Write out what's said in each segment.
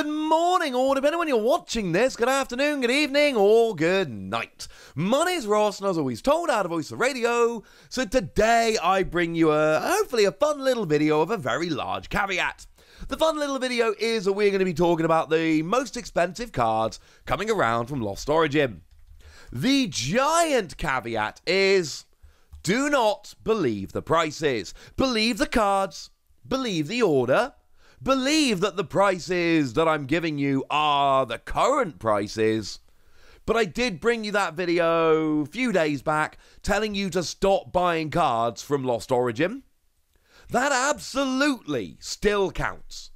Good morning, or depending when you're watching this, good afternoon, good evening, or good night. My name's Ross, and as always told out of Voice of Radio, so today I bring you a hopefully a fun little video of a very large caveat. The fun little video is that we're going to be talking about the most expensive cards coming around from Lost Origin. The giant caveat is do not believe the prices. Believe the cards, believe the order, believe that the prices that I'm giving you are the current prices. But I did bring you that video a few days back telling you to stop buying cards from Lost Origin. That absolutely still counts.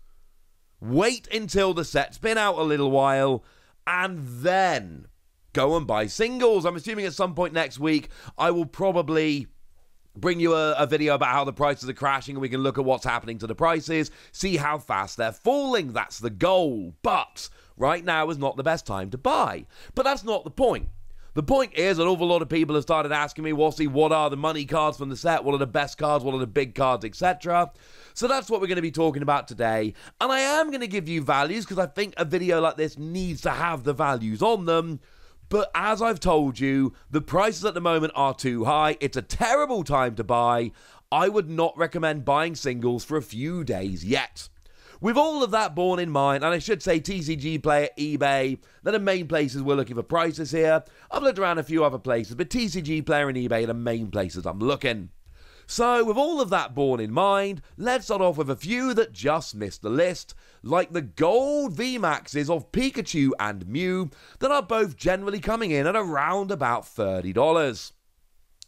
Wait until the set's been out a little while and then go and buy singles. I'm assuming at some point next week I will probably bring you a, a, video about how the prices are crashing and we can look at what's happening to the prices, see how fast they're falling. That's the goal. But right now is not the best time to buy. But that's not the point. The point is, an awful lot of people have started asking me, Wassy, what are the money cards from the set? What are the best cards? What are the big cards, etc.? So that's what we're going to be talking about today. And I am going to give you values because I think a video like this needs to have the values on them. But as I've told you, the prices at the moment are too high. It's a terrible time to buy. I would not recommend buying singles for a few days yet. With all of that borne in mind, and I should say TCG Player, eBay, they're the main places we're looking for prices here. I've looked around a few other places, but TCG Player and eBay are the main places I'm looking. So, with all of that borne in mind, let's start off with a few that just missed the list, like the gold VMAXs of Pikachu and Mew, that are both generally coming in at around about $30.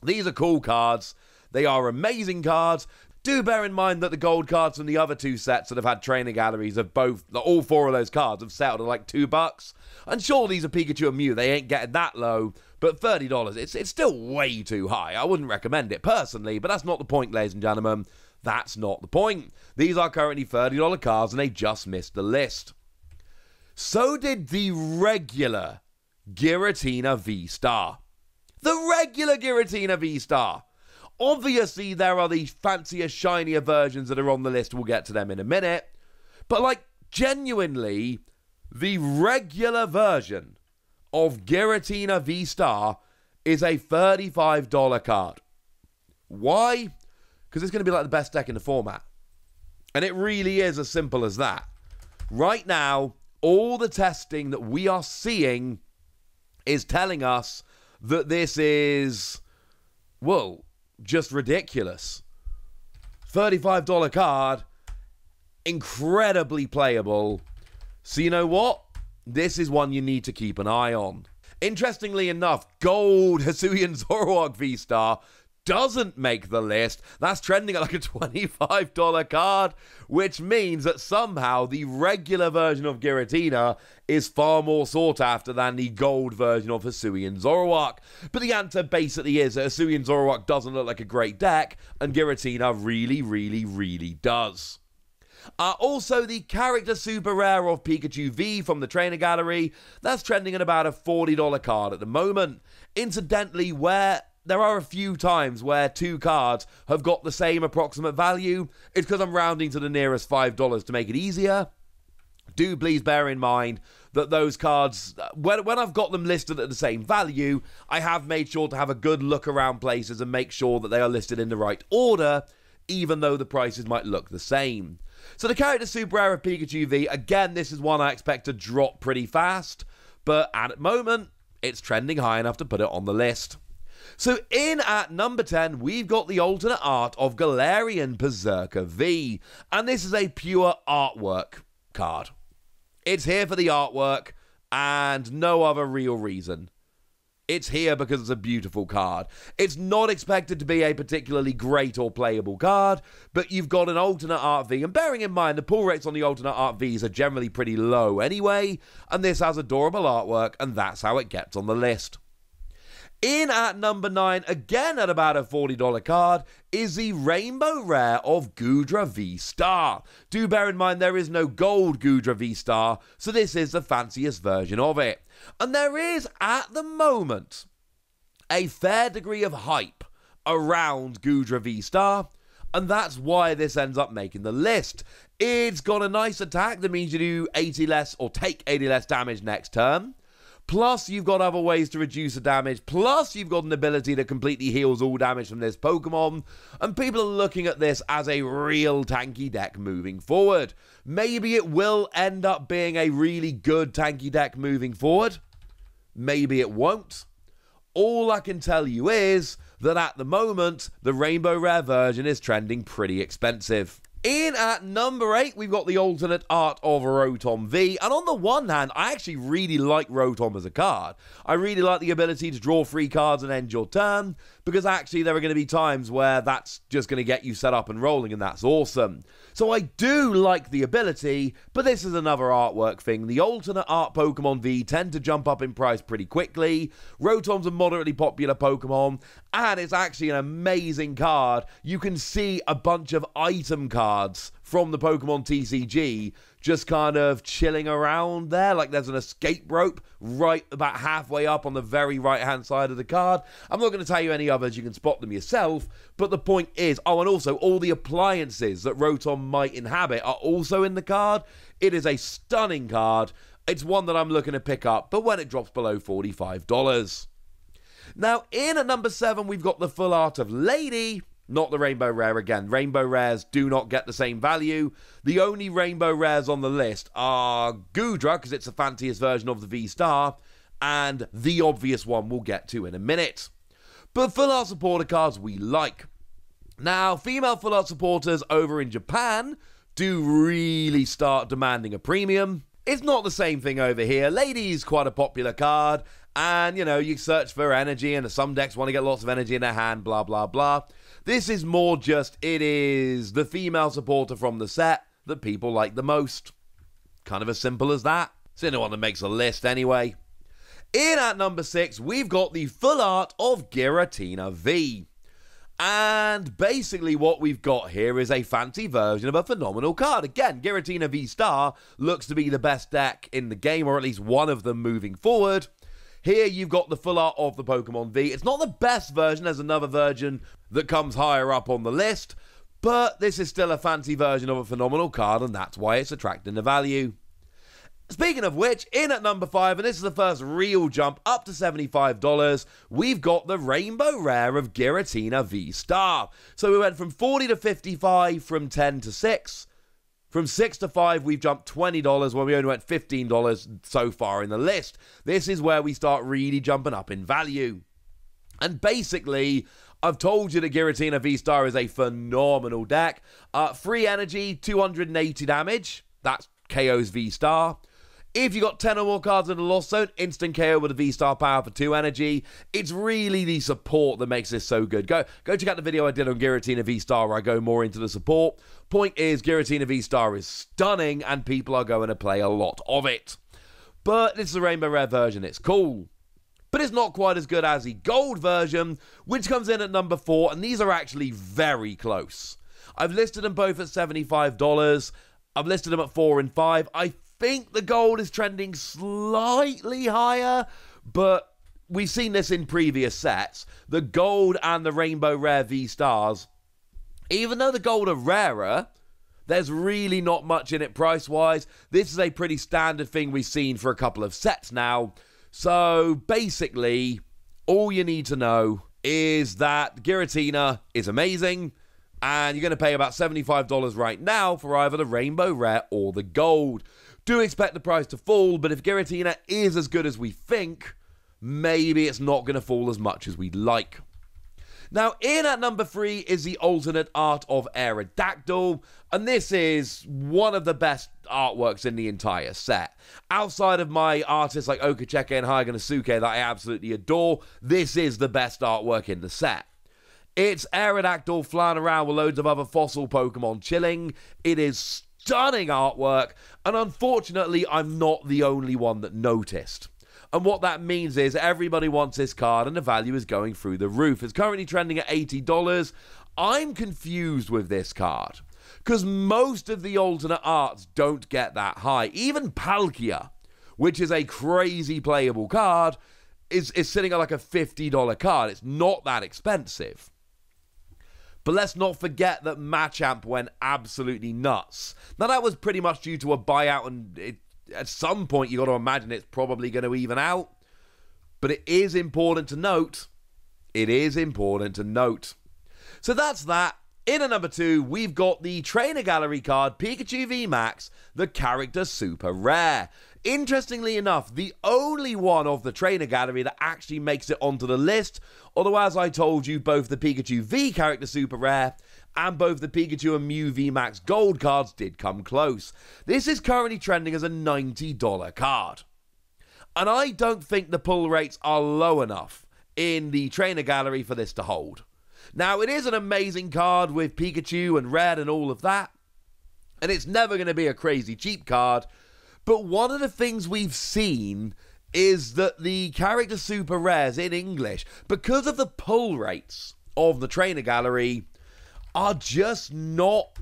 These are cool cards. They are amazing cards. Do bear in mind that the gold cards from the other two sets that have had trainer galleries have both, all four of those cards have settled at like two bucks. And sure, these are Pikachu and Mew, they ain't getting that low, but $30, it's, it's still way too high. I wouldn't recommend it personally, but that's not the point, ladies and gentlemen. That's not the point. These are currently $30 cards and they just missed the list. So did the regular Giratina V Star. The regular Giratina V Star. Obviously, there are the fancier, shinier versions that are on the list. We'll get to them in a minute. But, like, genuinely, the regular version of Giratina V Star is a $35 card. Why? Because it's going to be like the best deck in the format. And it really is as simple as that. Right now, all the testing that we are seeing is telling us that this is, well, just ridiculous. $35 card, incredibly playable. So, you know what? This is one you need to keep an eye on. Interestingly enough, gold Hisuian Zoroark V Star doesn't make the list. That's trending at like a $25 card, which means that somehow the regular version of Giratina is far more sought after than the gold version of Hisuian Zoroark. But the answer basically is that Hisuian Zoroark doesn't look like a great deck, and Giratina really, really, really does. Uh, also, the character super rare of Pikachu V from the trainer gallery, that's trending at about a $40 card at the moment. Incidentally, where there are a few times where two cards have got the same approximate value, it's because I'm rounding to the nearest $5 to make it easier. Do please bear in mind that those cards, when, when I've got them listed at the same value, I have made sure to have a good look around places and make sure that they are listed in the right order, even though the prices might look the same. So the character super rare of Pikachu V, again, this is one I expect to drop pretty fast, but at the moment, it's trending high enough to put it on the list. So in at number 10, we've got the alternate art of Galarian Perrserker V, and this is a pure artwork card. It's here for the artwork and no other real reason. It's here because it's a beautiful card. It's not expected to be a particularly great or playable card, but you've got an alternate art V. And bearing in mind, the pull rates on the alternate art Vs are generally pretty low anyway, and this has adorable artwork, and that's how it gets on the list. In at number 9, again at about a $40 card, is the Rainbow Rare of Goodra V Star. Do bear in mind there is no gold Goodra V Star, so this is the fanciest version of it. And there is, at the moment, a fair degree of hype around Goodra V Star, and that's why this ends up making the list. It's got a nice attack that means you do 80 less or take 80 less damage next turn. Plus, you've got other ways to reduce the damage. Plus, you've got an ability that completely heals all damage from this Pokemon. And people are looking at this as a real tanky deck moving forward. Maybe it will end up being a really good tanky deck moving forward. Maybe it won't. All I can tell you is that at the moment, the Rainbow Rare version is trending pretty expensive. In at number 8, we've got the alternate art of Rotom V. And on the one hand, I actually really like Rotom as a card. I really like the ability to draw free cards and end your turn, because actually there are going to be times where that's just going to get you set up and rolling, and that's awesome. So I do like the ability, but this is another artwork thing. The alternate art Pokemon V tend to jump up in price pretty quickly. Rotom's a moderately popular Pokemon, and it's actually an amazing card. You can see a bunch of item cards from the Pokemon TCG just kind of chilling around there. Like there's an escape rope right about halfway up on the very right hand side of the card. I'm not going to tell you any others, you can spot them yourself. But the point is, oh, and also all the appliances that Rotom might inhabit are also in the card. It is a stunning card. It's one that I'm looking to pick up, but when it drops below $45. Now, in at number seven, we've got the full art of Lady. Not the Rainbow Rare again. Rainbow Rares do not get the same value. The only Rainbow Rares on the list are Goodra, because it's the fanciest version of the V Star, and the obvious one we'll get to in a minute. But full art supporter cards we like. Now, female full art supporters over in Japan do really start demanding a premium. It's not the same thing over here. Ladies, quite a popular card, and you know, you search for energy, and some decks want to get lots of energy in their hand, blah, blah, blah. This is more just, it is the female supporter from the set that people like the most. Kind of as simple as that. It's the only one that makes a list anyway. In at number six, we've got the full art of Giratina V. And basically, what we've got here is a fancy version of a phenomenal card. Again, Giratina V Star looks to be the best deck in the game, or at least one of them moving forward. Here you've got the full art of the Pokemon V. It's not the best version, there's another version that comes higher up on the list, but this is still a fancy version of a phenomenal card, and that's why it's attracting the value. Speaking of which, in at number 5, and this is the first real jump up to $75, we've got the Rainbow Rare of Giratina V Star. So we went from 40 to 55, from 10 to 6. From 6 to 5, we've jumped $20 when we only went $15 so far in the list. This is where we start really jumping up in value. And basically, I've told you that Giratina V-Star is a phenomenal deck. Uh, free energy, 280 damage. That's KO's V-Star. If you got 10 or more cards in the Lost Zone, instant KO with a V-Star power for 2 energy. It's really the support that makes this so good. Go go check out the video I did on Giratina V-Star where I go more into the support. Point is, Giratina V-Star is stunning and people are going to play a lot of it. But this is a Rainbow Rare version. It's cool. But it's not quite as good as the gold version, which comes in at number 4, and these are actually very close. I've listed them both at $75. I've listed them at 4 and 5. I think the gold is trending slightly higher, but we've seen this in previous sets. The gold and the rainbow rare V stars, even though the gold are rarer, there's really not much in it price wise. This is a pretty standard thing we've seen for a couple of sets now. So basically, all you need to know is that Giratina is amazing and you're going to pay about $75 right now for either the Rainbow Rare or the Gold. Do expect the price to fall, but if Giratina is as good as we think, maybe it's not going to fall as much as we'd like. Now, in at number three is the alternate art of Aerodactyl, and this is one of the best artworks in the entire set. Outside of my artists like Okacheke and Hyogonosuke that I absolutely adore, this is the best artwork in the set. It's Aerodactyl flying around with loads of other fossil Pokemon chilling. It is stunning artwork, and unfortunately, I'm not the only one that noticed. And what that means is everybody wants this card, and the value is going through the roof. It's currently trending at $80. I'm confused with this card because most of the alternate arts don't get that high. Even Palkia, which is a crazy playable card, is, is sitting at like a $50 card. It's not that expensive. But let's not forget that Machamp went absolutely nuts. Now, that was pretty much due to a buyout, and it, at some point, you got to imagine it's probably going to even out. But it is important to note. It is important to note. So that's that. In at number two, we've got the Trainer Gallery card Pikachu V Max, the character super rare. Interestingly enough, the only one of the Trainer Gallery that actually makes it onto the list, although as I told you, both the Pikachu V character super rare and both the Pikachu and Mew V Max gold cards did come close. This is currently trending as a $90 card. And I don't think the pull rates are low enough in the Trainer Gallery for this to hold. Now, it is an amazing card with Pikachu and Red and all of that, and it's never going to be a crazy cheap card. But one of the things we've seen is that the character super rares in English, because of the pull rates of the trainer gallery, are just not,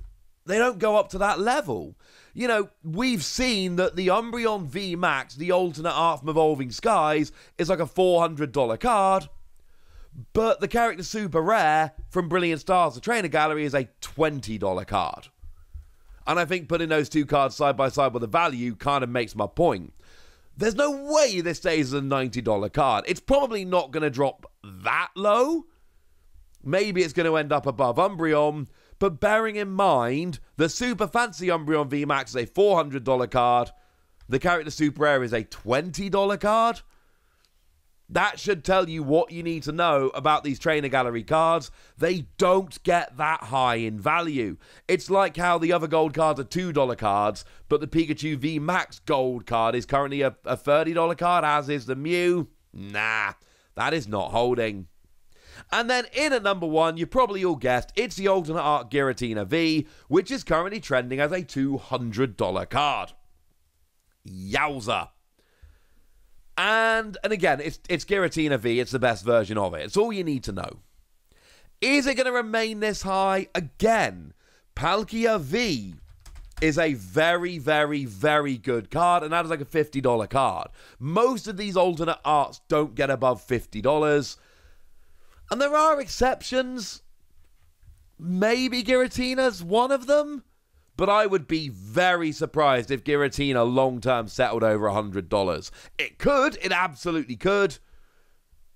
they don't go up to that level. You know, we've seen that the Umbreon V Max, the alternate art from Evolving Skies, is like a $400 card. But the character super rare from Brilliant Stars, the trainer gallery, is a $20 card. And I think putting those two cards side by side with the value kind of makes my point. There's no way this stays a $90 card. It's probably not going to drop that low. Maybe it's going to end up above Umbreon, but bearing in mind the super fancy Umbreon VMAX is a $400 card, the character super rare is a $20 card. That should tell you what you need to know about these trainer gallery cards. They don't get that high in value. It's like how the other gold cards are $2 cards, but the Pikachu V Max gold card is currently a, a $30 card, as is the Mew. Nah, that is not holding. And then in at number one, you probably all guessed, it's the alternate art Giratina V, which is currently trending as a $200 card. Yowza. And and again, it's it's Giratina V. It's the best version of it. It's all you need to know. Is it going to remain this high again? Palkia V is a very, very, very good card, and that is like a $50 card. Most of these alternate arts don't get above $50. And there are exceptions. Maybe Giratina's one of them but I would be very surprised if Giratina long term settled over $100. It could, it absolutely could,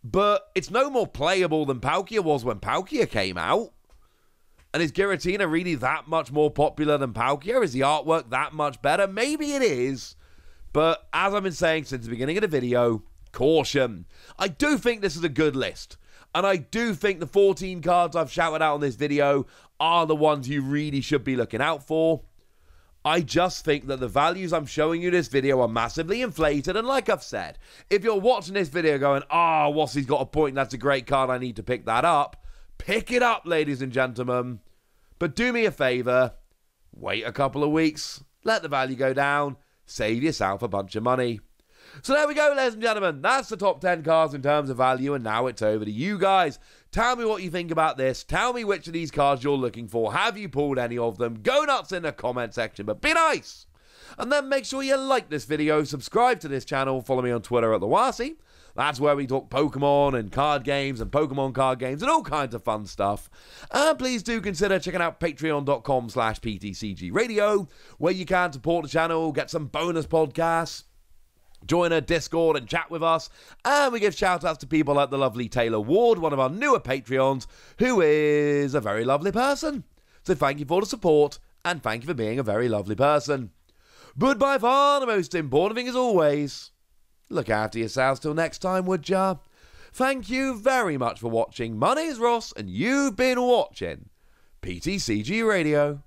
but it's no more playable than Palkia was when Palkia came out. And is Giratina really that much more popular than Palkia? Is the artwork that much better? Maybe it is. But as I've been saying since the beginning of the video, caution. I do think this is a good list. And I do think the 14 cards I've shouted out on this video are the ones you really should be looking out for. I just think that the values I'm showing you in this video are massively inflated. And like I've said, if you're watching this video going, ah, oh, Wassie's got a point, that's a great card, I need to pick that up, pick it up, ladies and gentlemen. But do me a favor, wait a couple of weeks, let the value go down, save yourself a bunch of money. So there we go, ladies and gentlemen. That's the top 10 cards in terms of value, and now it's over to you guys. Tell me what you think about this. Tell me which of these cards you're looking for. Have you pulled any of them? Go nuts in the comment section, but be nice. And then make sure you like this video, subscribe to this channel, follow me on Twitter at the Wasi. That's where we talk Pokemon and card games and Pokemon card games and all kinds of fun stuff. And please do consider checking out patreon.com slash ptcg radio, where you can support the channel, get some bonus podcasts, join a Discord and chat with us. And we give shout outs to people like the lovely Taylor Ward, one of our newer Patreons, who is a very lovely person. So thank you for the support and thank you for being a very lovely person. But by far the most important thing is always look after yourselves till next time, would ya? Thank you very much for watching. My name's Ross, and you've been watching PTCG Radio.